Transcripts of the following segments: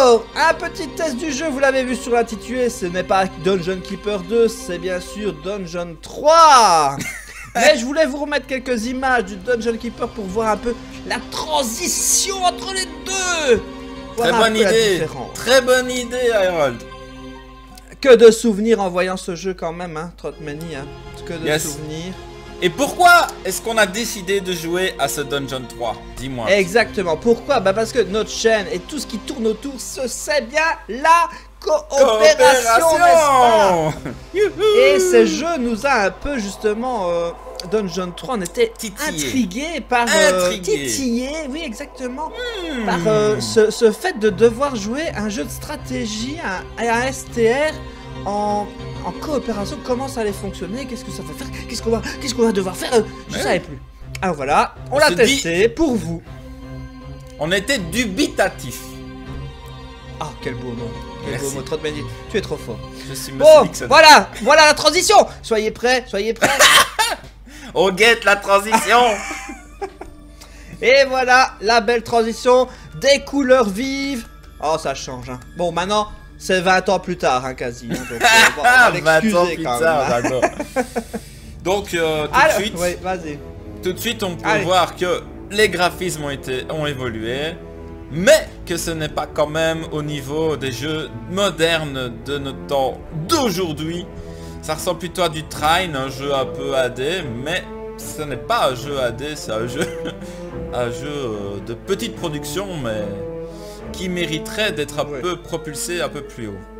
un petit test du jeu, vous l'avez vu sur l'intitulé, ce n'est pas Dungeon Keeper 2, c'est bien sûr Dungeon 3 Mais je voulais vous remettre quelques images du Dungeon Keeper pour voir un peu la transition entre les deux. Très bonne idée Très bonne idée, Harold. Que de souvenirs en voyant ce jeu quand même, hein, Trotmany, hein. Que de souvenirs. Et pourquoi est-ce qu'on a décidé de jouer à ce Dungeon 3 Dis-moi. Exactement. Pourquoi? Bah parce que notre chaîne et tout ce qui tourne autour, ce c'est bien la coopération, Et ce jeu nous a un peu justement... Euh, Dungeon 3, on était intrigué par euh, oui exactement, hmm. par euh, ce, fait de devoir jouer un jeu de stratégie, un, un STR en en coopération, comment ça allait fonctionner, qu'est-ce que ça va faire, qu'est-ce qu'on va, qu'est-ce qu'on va devoir faire, euh, je ne savais plus. Alors voilà, on, l'a testé pour vous. On était dubitatif. Ah, quel beau mot. Quel beau mot, trop de Tu es trop fort. Je suis bon, voilà, voilà la transition. Soyez prêts, soyez prêts. on guette la transition. Et voilà, la belle transition, des couleurs vives. Oh, ça change. Hein. Bon, maintenant, c'est 20 ans plus tard, hein, quasi. Hein, donc, on va, 20 ans plus tard, hein. d'accord. donc, euh, tout de suite, tout de suite, on peut voir que les graphismes ont, été, ont évolué, mais que ce n'est pas quand même au niveau des jeux modernes de notre temps d'aujourd'hui. Ça ressemble plutôt à du Train, un jeu un peu AD, mais ce n'est pas un jeu AD, c'est un jeu, un jeu euh, de petite production, mais qui mériterait d'être un peu propulsé un peu plus haut.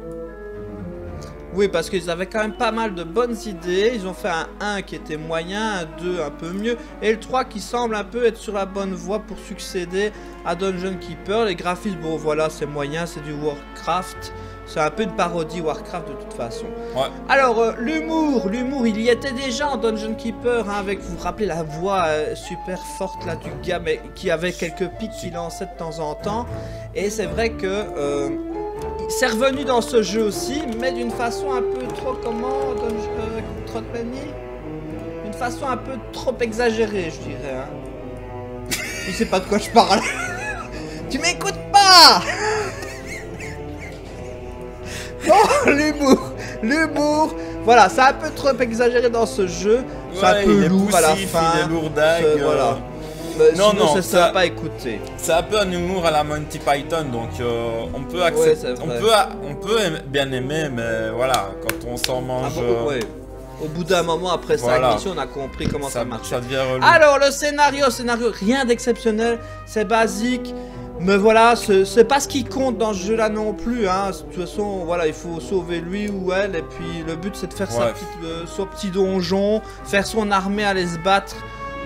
Oui, parce qu'ils avaient quand même pas mal de bonnes idées. Ils ont fait un 1 qui était moyen, un 2 un peu mieux, et le 3 qui semble un peu être sur la bonne voie pour succéder à Dungeon Keeper. Les graphismes, bon voilà, c'est moyen, c'est du Warcraft. C'est un peu une parodie Warcraft de toute façon. Alors, euh, l'humour, l'humour, il y était déjà en Dungeon Keeper, hein, avec, vous vous rappelez la voix euh, super forte là du gars, mais qui avait quelques pics qu'il lançait de temps en temps. Et c'est vrai que euh, c'est revenu dans ce jeu aussi, mais d'une façon un peu trop, comment, Dungeon, D'une façon un peu trop exagérée, je dirais. Hein. je sais pas de quoi je parle. tu m'écoutes pas Oh, l'humour L'humour Voilà, c'est un peu trop exagéré dans ce jeu. c'est un peu lourd à la fin. Il est lourdague. Euh, voilà. Mais non, non, ça, ça pas écouter. C'est un peu un humour à la Monty Python, donc euh, on peut accepter. on, peut, on peut bien aimer, mais voilà, quand on s'en mange. Ah, euh, Au bout d'un moment, après mission, on a compris comment ça, marche. Ça devient relou. Alors, le scénario, scénario, rien d'exceptionnel, c'est basique. Mais voilà, c'est pas ce qui compte dans ce jeu-là non plus. Hein. De toute façon, voilà, il faut sauver lui ou elle. Et puis le but, c'est de faire sa petite, euh, son petit donjon, faire son armée, aller se battre.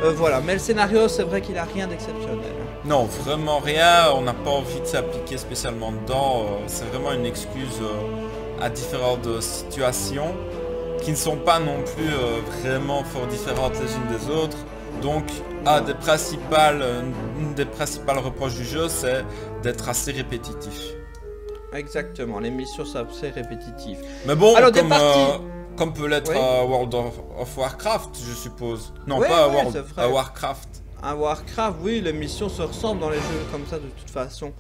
Euh, voilà, mais le scénario, c'est vrai qu'il a rien d'exceptionnel. Non, vraiment rien. On n'a pas envie de s'appliquer spécialement dedans. Euh, c'est vraiment une excuse à différentes situations qui ne sont pas non plus vraiment fort différentes les unes des autres. Donc, un des principales, une des principales reproches du jeu, c'est d'être assez répétitif. Exactement, les missions sont assez répétitives. Mais bon, Alors, comme, euh, comme peut l'être World of, Warcraft, je suppose. Non, pas World, à Warcraft. Un Warcraft, oui, les missions se ressemblent dans les jeux comme ça de toute façon.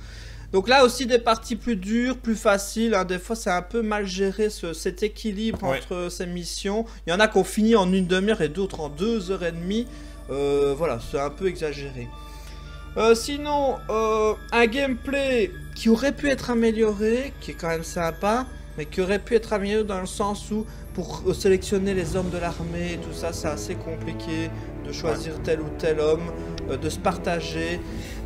Donc là aussi des parties plus dures, plus faciles. Hein. Des fois c'est un peu mal géré cet équilibre entre ces missions. Il y en a qui ont fini en une demi-heure et d'autres en deux heures et demie. Euh, voilà, c'est un peu exagéré. Euh, sinon, euh, un gameplay qui aurait pu être amélioré, qui est quand même sympa, mais qui aurait pu être amélioré dans le sens où pour sélectionner les hommes de l'armée, tout ça, c'est assez compliqué de choisir tel ou tel homme, de se partager.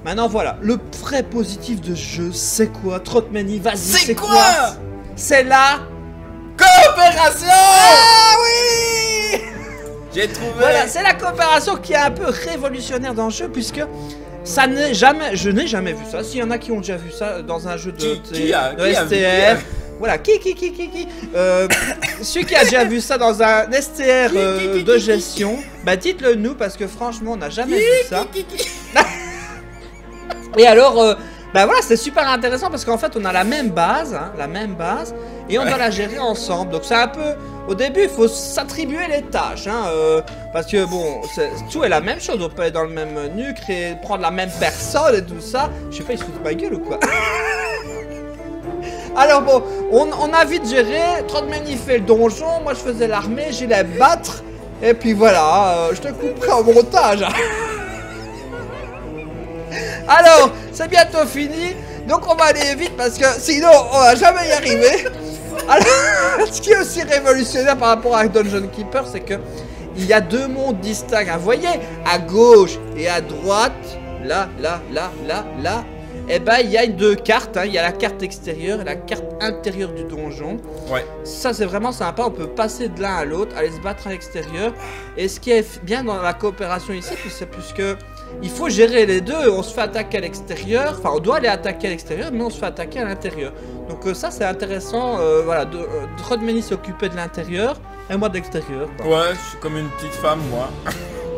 Maintenant, voilà, le vrai positif de ce jeu, c'est quoi? Trotmany, vas-y, c'est quoi? C'est la coopération Ah oui j'ai trouvé. Voilà, c'est la coopération qui est un peu révolutionnaire dans le jeu puisque ça n'est jamais, je n'ai jamais vu ça. S'il y en a qui ont déjà vu ça dans un jeu de, STR. Voilà, qui, qui, qui, qui, qui euh, Celui qui a déjà vu ça dans un STR euh, de gestion, bah dites-le nous parce que franchement on n'a jamais vu ça. Et alors, euh, bah voilà, c'est super intéressant parce qu'en fait on a la même base, hein, la même base, et on doit la gérer ensemble. Donc c'est un peu au début, il faut s'attribuer les tâches, hein, euh, parce que bon, tout est la même chose, on peut être dans le même nucre et prendre la même personne et tout ça. Je sais pas, ils se foutent de ma gueule ou quoi? Alors bon, on, a vite géré. Trotman il fait le donjon, moi je faisais l'armée, j'allais battre. Et puis voilà, euh, je te couperai en montage. Alors, c'est bientôt fini. Donc on va aller vite parce que sinon on va jamais y arriver. Alors, ce qui est aussi révolutionnaire par rapport à Dungeon Keeper, c'est que il y a deux mondes distincts. Vous voyez, à gauche et à droite, là, là, là, là, là, eh ben il y a deux cartes, hein. il y a la carte extérieure et la carte intérieure du donjon. Ouais. Ça c'est vraiment sympa, on peut passer de l'un à l'autre, aller se battre à l'extérieur. Et ce qui est bien dans la coopération ici, c'est puisque il faut gérer les deux, on se fait attaquer à l'extérieur, enfin on doit aller attaquer à l'extérieur, mais on se fait attaquer à l'intérieur. Donc euh, ça c'est intéressant, euh, voilà, de, euh, s'occupait de l'intérieur et moi de l'extérieur. Ouais, je suis comme une petite femme moi.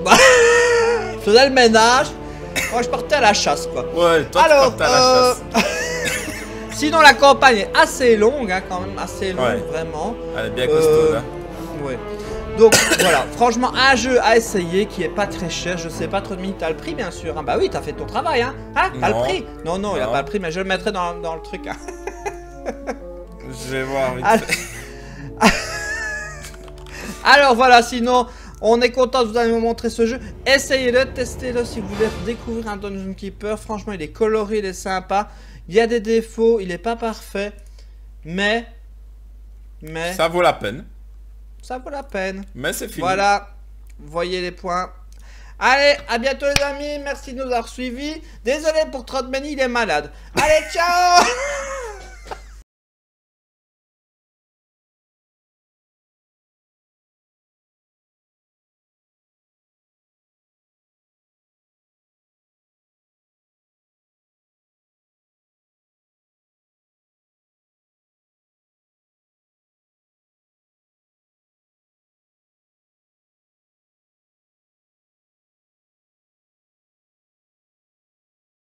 Bah, je faisais le ménage, moi, je partais à la chasse, quoi. Ouais, toi, Alors, tu partais à la euh, chasse. Sinon, la campagne est assez longue, hein, quand même, assez longue, vraiment. Elle est bien costaud, là. Euh, ouais. Donc voilà, franchement, un jeu à essayer qui est pas très cher. Je sais pas trop de minutes. T'as le prix, bien sûr. Hein. Bah oui, t'as fait ton travail, hein. Hein? T'as le prix? Non, non, il a pas le prix, mais je le mettrai dans, dans le truc. Hein. je vais voir. Vite Alors voilà, sinon, on est content de vous aller vous montrer ce jeu. Essayez-le, testez-le si vous voulez découvrir un Dungeon Keeper. Franchement, il est coloré, il est sympa. Il y a des défauts, il n'est pas parfait. Mais... Mais... Ça vaut la peine. Ça vaut la peine. Mais c'est fini. Voilà. Voyez les points. Allez, à bientôt les amis. Merci de nous avoir suivis. Désolé pour Trotmany, il est malade. Allez, ciao